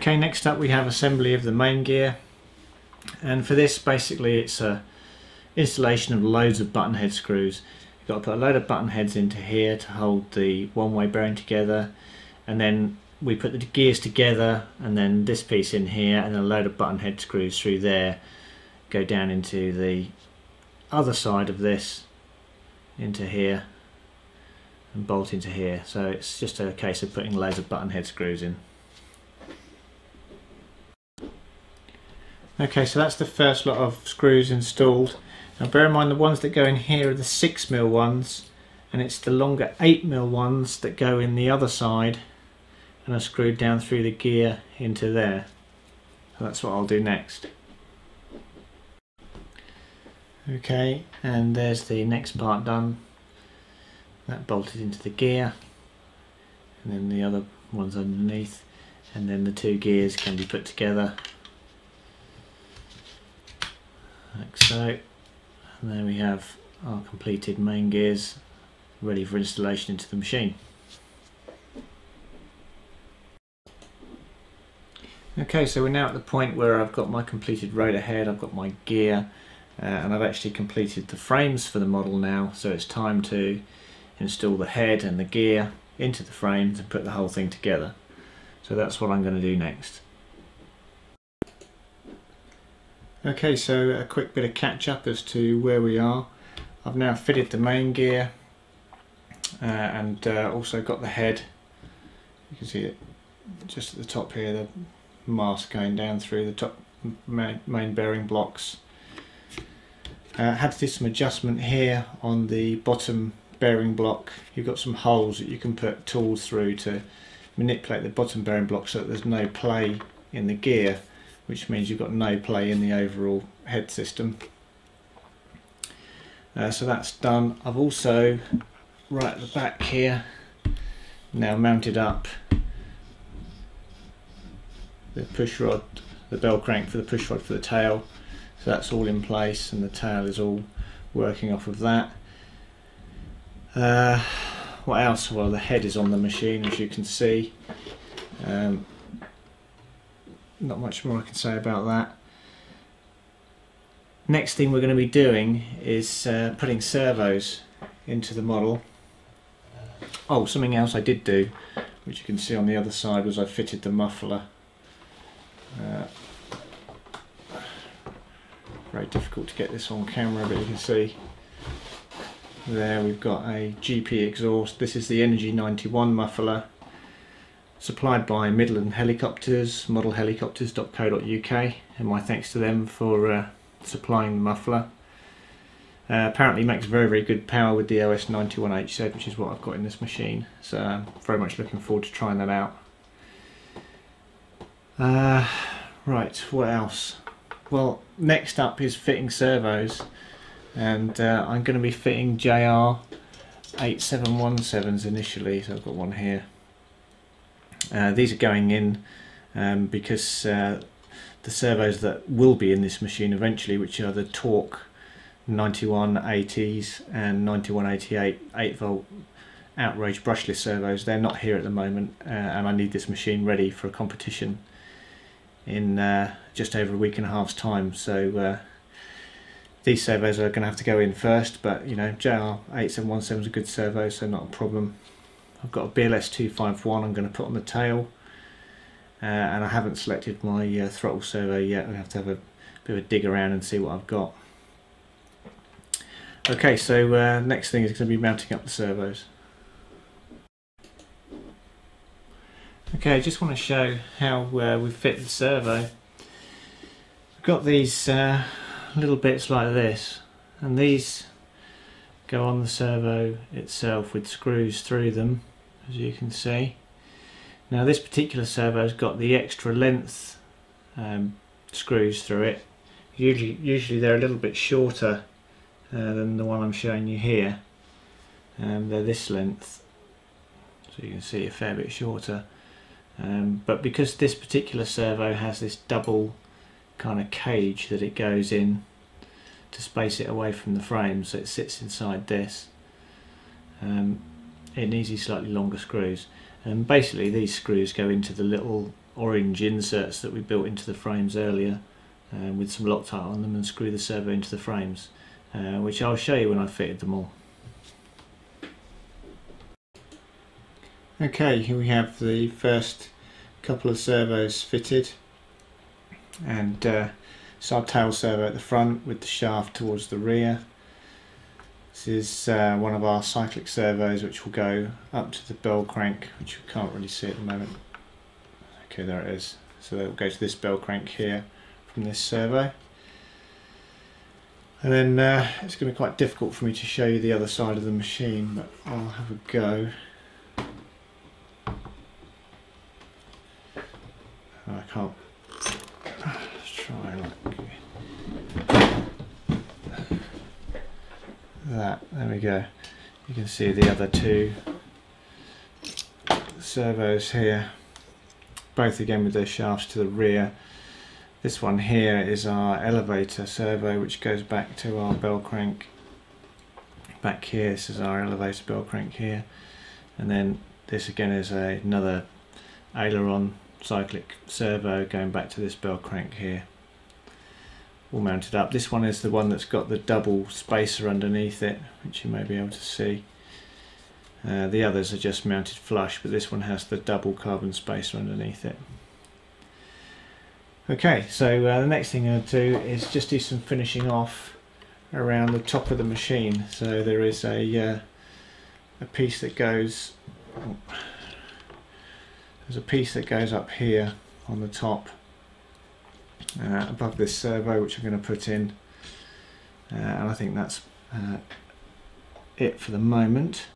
Okay, next up we have assembly of the main gear. And for this, basically it's a installation of loads of button head screws. You've got to put a load of button heads into here to hold the one-way bearing together. And then we put the gears together and then this piece in here and a load of button head screws through there go down into the other side of this into here and bolt into here so it's just a case of putting loads of button head screws in Okay, so that's the first lot of screws installed. Now bear in mind the ones that go in here are the 6mm ones and it's the longer 8mm ones that go in the other side and are screwed down through the gear into there. So that's what I'll do next. Okay, and there's the next part done. That bolted into the gear and then the other ones underneath and then the two gears can be put together like so. And there we have our completed main gears ready for installation into the machine. Okay so we're now at the point where I've got my completed rotor head I've got my gear uh, and I've actually completed the frames for the model now. So it's time to install the head and the gear into the frames and put the whole thing together. So that's what I'm going to do next Okay, so a quick bit of catch up as to where we are. I've now fitted the main gear uh, and uh, also got the head. You can see it just at the top here, the mast going down through the top main bearing blocks. Uh, had to do some adjustment here on the bottom bearing block. You've got some holes that you can put tools through to manipulate the bottom bearing block so that there's no play in the gear which means you've got no play in the overall head system. Uh, so that's done. I've also, right at the back here, now mounted up the push rod, the bell crank for the push rod for the tail. So that's all in place and the tail is all working off of that. Uh, what else? Well, the head is on the machine as you can see. Um, not much more I can say about that. Next thing we're going to be doing is uh, putting servos into the model. Oh, something else I did do, which you can see on the other side, was I fitted the muffler. Uh, very difficult to get this on camera, but you can see there we've got a GP exhaust. This is the Energy 91 muffler supplied by Midland Helicopters, modelhelicopters.co.uk, and my thanks to them for uh, supplying the muffler. Uh, apparently makes very very good power with the OS91HZ which is what I've got in this machine so I'm very much looking forward to trying that out. Uh, right what else? Well next up is fitting servos and uh, I'm going to be fitting JR 8717s initially so I've got one here uh, these are going in um, because uh, the servos that will be in this machine eventually, which are the Torque 9180s and 9188 8 volt outrage brushless servos, they're not here at the moment uh, and I need this machine ready for a competition in uh, just over a week and a half's time. So uh, these servos are going to have to go in first, but you know, JR8717 is a good servo, so not a problem. I've got a BLS 251 I'm going to put on the tail uh, and I haven't selected my uh, throttle servo yet. I have to have a bit of a dig around and see what I've got. Okay so uh, next thing is going to be mounting up the servos. Okay I just want to show how uh, we fit the servo. I've got these uh, little bits like this and these go on the servo itself with screws through them as you can see. Now this particular servo has got the extra length um, screws through it. Usually, usually they're a little bit shorter uh, than the one I'm showing you here. Um, they're this length, so you can see a fair bit shorter. Um, but because this particular servo has this double kind of cage that it goes in to space it away from the frame so it sits inside this um, needs these slightly longer screws and basically these screws go into the little orange inserts that we built into the frames earlier uh, with some Loctite on them and screw the servo into the frames, uh, which I'll show you when I've fitted them all. Okay, here we have the first couple of servos fitted and uh, tail servo at the front with the shaft towards the rear. This is uh, one of our cyclic servos which will go up to the bell crank which you can't really see at the moment. Okay there it is. So will go to this bell crank here from this servo. And then uh, it's going to be quite difficult for me to show you the other side of the machine but I'll have a go. I can't. Let's try like that. There go. You can see the other two servos here, both again with their shafts to the rear. This one here is our elevator servo which goes back to our bell crank. Back here, this is our elevator bell crank here. And then this again is a, another aileron cyclic servo going back to this bell crank here all mounted up. This one is the one that's got the double spacer underneath it which you may be able to see. Uh, the others are just mounted flush but this one has the double carbon spacer underneath it. Okay so uh, the next thing I'll do is just do some finishing off around the top of the machine so there is a, uh, a piece that goes oh, there's a piece that goes up here on the top uh, above this servo which I'm going to put in. Uh, and I think that's uh, it for the moment.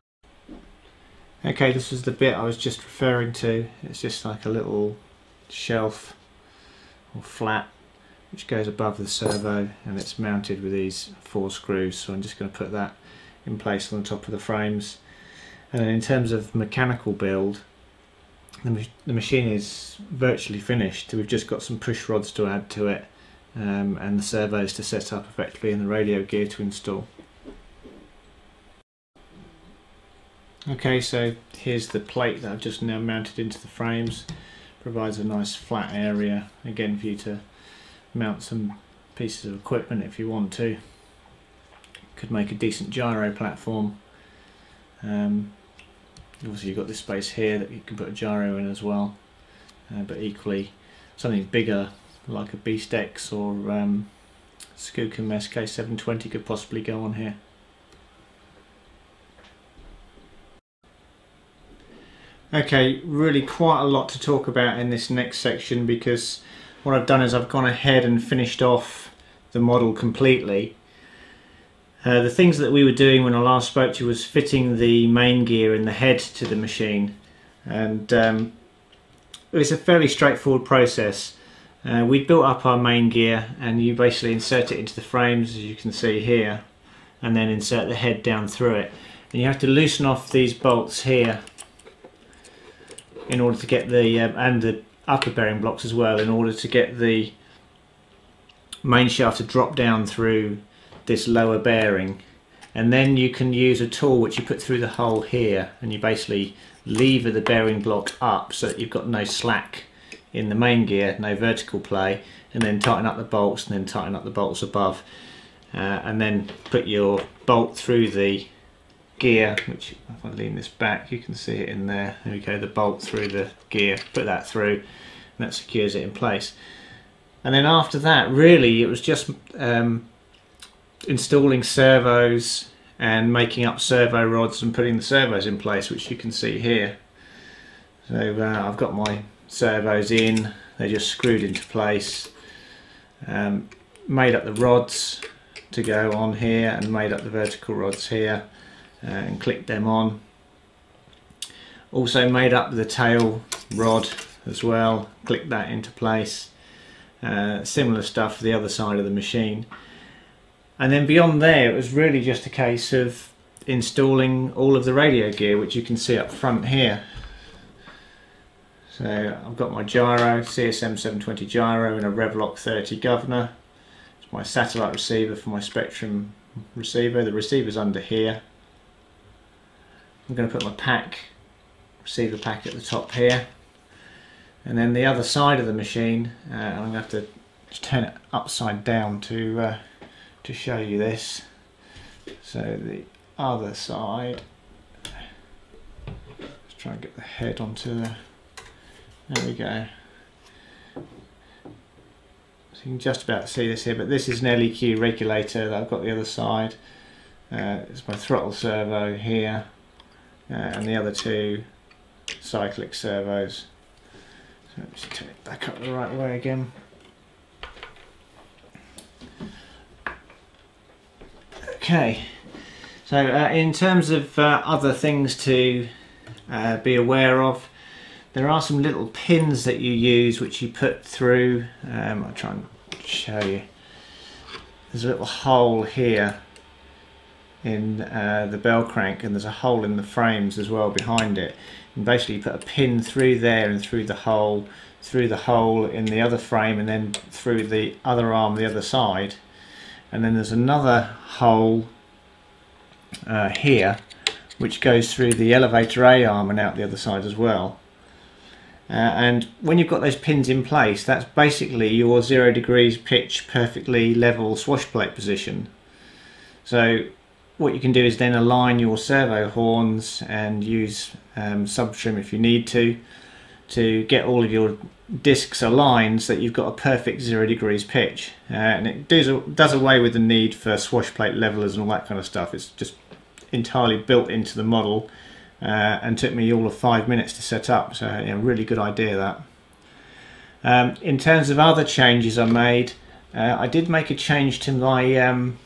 Okay this is the bit I was just referring to. It's just like a little shelf or flat which goes above the servo and it's mounted with these four screws. So I'm just going to put that in place on the top of the frames. And then in terms of mechanical build the, the machine is virtually finished. We've just got some push rods to add to it um, and the servos to set up effectively and the radio gear to install. Okay, so here's the plate that I've just now mounted into the frames. Provides a nice flat area, again for you to mount some pieces of equipment if you want to. Could make a decent gyro platform. Um, obviously you've got this space here that you can put a gyro in as well uh, but equally something bigger like a Beast X or um, Skookum SK720 could possibly go on here. Okay, really quite a lot to talk about in this next section because what I've done is I've gone ahead and finished off the model completely uh, the things that we were doing when I last spoke to you was fitting the main gear and the head to the machine and um, it's a fairly straightforward process. Uh, we built up our main gear and you basically insert it into the frames as you can see here and then insert the head down through it and you have to loosen off these bolts here in order to get the uh, and the upper bearing blocks as well in order to get the main shaft to drop down through this lower bearing. And then you can use a tool which you put through the hole here and you basically lever the bearing block up so that you've got no slack in the main gear, no vertical play and then tighten up the bolts and then tighten up the bolts above. Uh, and then put your bolt through the gear which if I lean this back you can see it in there. There we go the bolt through the gear put that through and that secures it in place. And then after that really it was just um, installing servos and making up servo rods and putting the servos in place which you can see here. So uh, I've got my servos in. They're just screwed into place. Um, made up the rods to go on here and made up the vertical rods here uh, and clicked them on. Also made up the tail rod as well. Clicked that into place. Uh, similar stuff for the other side of the machine and then beyond there, it was really just a case of installing all of the radio gear, which you can see up front here. So I've got my gyro, CSM 720 gyro and a Revloc 30 governor. It's my satellite receiver for my Spektrum receiver. The receiver's under here. I'm going to put my pack, receiver pack at the top here. and then the other side of the machine uh, I'm going to have to turn it upside down to uh, to show you this. So the other side. Let's try and get the head onto the there we go. So you can just about see this here but this is an LEQ regulator that I've got the other side. Uh, it's my throttle servo here uh, and the other two cyclic servos. So let's turn it back up the right way again Okay, so uh, in terms of uh, other things to uh, be aware of, there are some little pins that you use which you put through. Um, I'll try and show you. There's a little hole here in uh, the bell crank and there's a hole in the frames as well behind it. And basically you put a pin through there and through the hole, through the hole in the other frame and then through the other arm the other side and then there's another hole uh, here which goes through the elevator A arm and out the other side as well. Uh, and when you've got those pins in place, that's basically your zero degrees pitch perfectly level swash plate position. So what you can do is then align your servo horns and use um, subtrim if you need to to get all of your discs aligned so that you've got a perfect zero degrees pitch. Uh, and it does, does away with the need for swash plate levelers and all that kind of stuff. It's just entirely built into the model uh, and took me all of five minutes to set up. So yeah, really good idea that. Um, in terms of other changes I made uh, I did make a change to my um,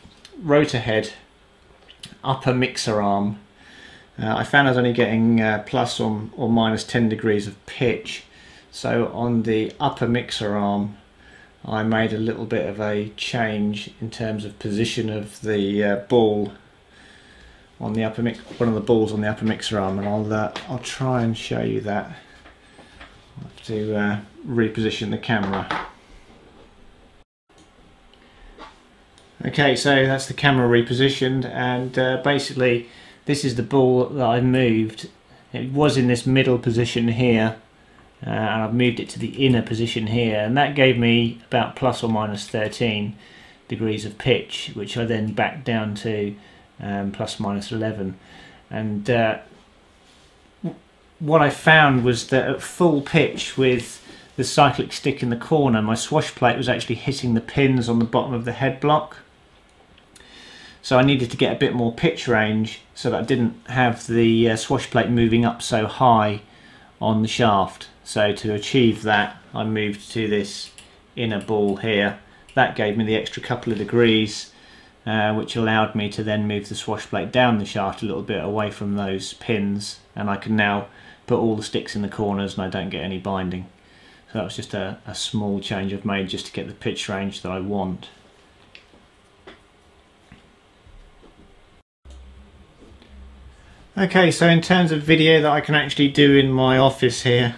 rotor head upper mixer arm uh, I found I was only getting uh, plus or, or minus 10 degrees of pitch. So on the upper mixer arm, I made a little bit of a change in terms of position of the uh, ball on the upper mix, one of the balls on the upper mixer arm, and I'll uh, I'll try and show you that. I'll have to uh, reposition the camera. Okay, so that's the camera repositioned, and uh, basically this is the ball that I moved. It was in this middle position here uh, and I've moved it to the inner position here and that gave me about plus or minus 13 degrees of pitch which I then backed down to um, plus minus 11 and uh, what I found was that at full pitch with the cyclic stick in the corner my swash plate was actually hitting the pins on the bottom of the head block so I needed to get a bit more pitch range so that I didn't have the uh, swash plate moving up so high on the shaft. So to achieve that I moved to this inner ball here. That gave me the extra couple of degrees uh, which allowed me to then move the swash plate down the shaft a little bit away from those pins and I can now put all the sticks in the corners and I don't get any binding. So that was just a, a small change I've made just to get the pitch range that I want. Okay, so in terms of video that I can actually do in my office here,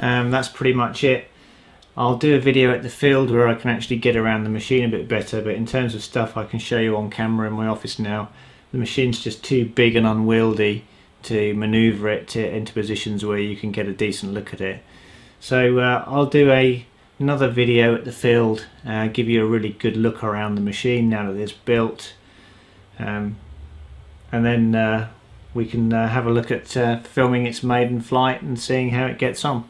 um, that's pretty much it. I'll do a video at the field where I can actually get around the machine a bit better, but in terms of stuff I can show you on camera in my office now, the machine's just too big and unwieldy to manoeuvre it to, into positions where you can get a decent look at it. So uh, I'll do a another video at the field, uh, give you a really good look around the machine now that it's built, um, and then uh, we can uh, have a look at uh, filming its maiden flight and seeing how it gets on.